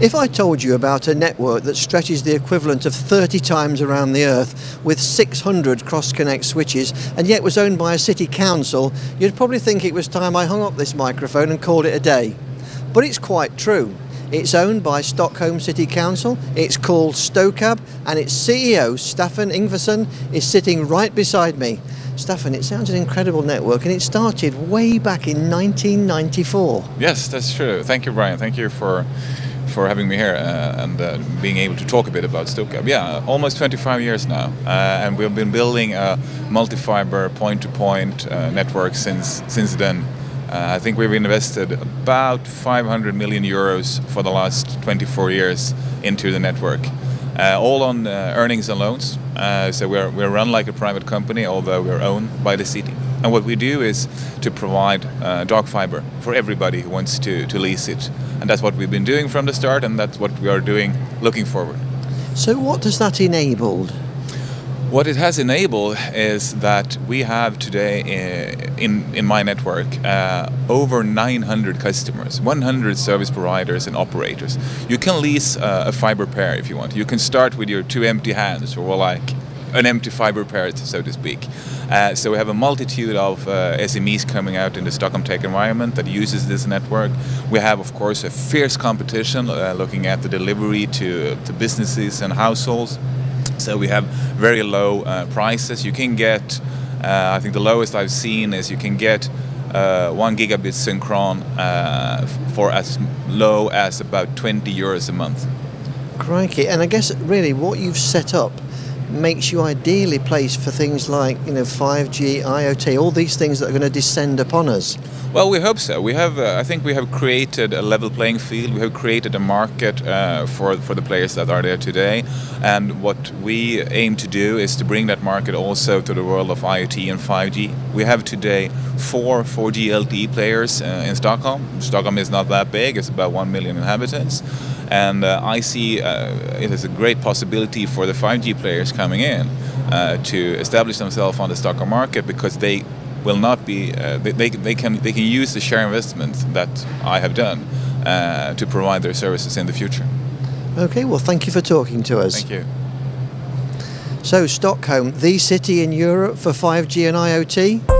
If I told you about a network that stretches the equivalent of 30 times around the Earth with 600 cross-connect switches and yet was owned by a city council, you'd probably think it was time I hung up this microphone and called it a day. But it's quite true. It's owned by Stockholm City Council, it's called Stokab, and its CEO, Staffan Ingvarsson, is sitting right beside me. Staffan, it sounds an incredible network and it started way back in 1994. Yes, that's true. Thank you, Brian. Thank you for for having me here uh, and uh, being able to talk a bit about Stokab. Yeah, almost 25 years now, uh, and we've been building a multi-fiber point-to-point uh, network since since then. Uh, I think we've invested about 500 million euros for the last 24 years into the network, all on earnings and loans. so we're we're run like a private company, although we're owned by the city. And what we do is to provide dark fiber for everybody who wants to, to lease it and that's what we've been doing from the start and that's what we are doing looking forward. So what does that enable? What it has enabled is that we have today uh, in, in my network uh, over 900 customers, 100 service providers and operators. You can lease uh, a fiber pair if you want. You can start with your two empty hands or like an empty fiber pair, so to speak. Uh, so we have a multitude of uh, SMEs coming out in the Stockholm Tech environment that uses this network. We have, of course, a fierce competition uh, looking at the delivery to, to businesses and households. So we have very low uh, prices. You can get, uh, I think the lowest I've seen is you can get uh, one gigabit synchron for as low as about 20 euros a month. Crikey! And I guess really what you've set up makes you ideally placed for things like you know 5G, IoT, all these things that are going to descend upon us. Well, we hope so. We have, uh, I think, we have created a level playing field. We have created a market uh, for for the players that are there today, and what we aim to do is to bring that market also to the world of IoT and 5G. We have today four 4G LTE players uh, in Stockholm. Stockholm is not that big; it's about one million inhabitants. And uh, I see uh, it as a great possibility for the 5G players coming in uh, to establish themselves on the Stockholm market because they will not be they, they, they, can they can use the share investment that I have done to provide their services in the future. Okay, well, thank you for talking to us. Thank you. So, Stockholm, the city in Europe for 5G and IoT?